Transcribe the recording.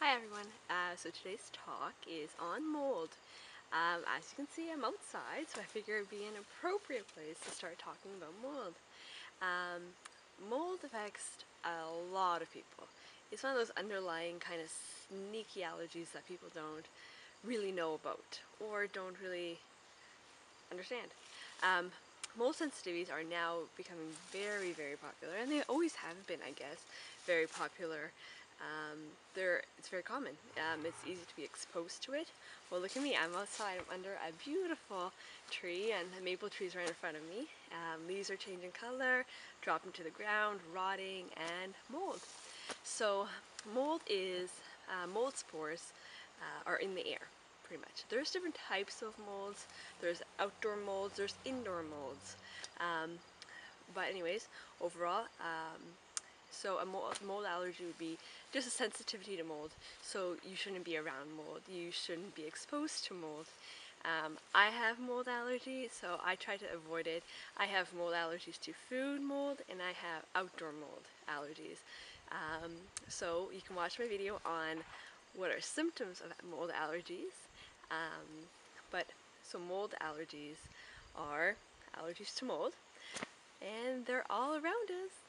Hi everyone, uh, so today's talk is on mold. Um, as you can see I'm outside so I figure it would be an appropriate place to start talking about mold. Um, mold affects a lot of people. It's one of those underlying kind of sneaky allergies that people don't really know about or don't really understand. Um, mold sensitivities are now becoming very, very popular, and they always have been, I guess, very popular. Um, they're, it's very common. Um, it's easy to be exposed to it. Well, look at me. I'm outside. I'm under a beautiful tree, and the maple tree is right in front of me. Um, leaves are changing color, dropping to the ground, rotting, and mold. So, mold is uh, mold spores uh, are in the air pretty much. There's different types of molds. There's outdoor molds, there's indoor molds. Um, but anyways, overall, um, so a mold, allergy would be just a sensitivity to mold. So you shouldn't be around mold. You shouldn't be exposed to mold. Um, I have mold allergy, so I try to avoid it. I have mold allergies to food mold, and I have outdoor mold allergies. Um, so you can watch my video on what are symptoms of mold allergies um, but so mold allergies are allergies to mold and they're all around us.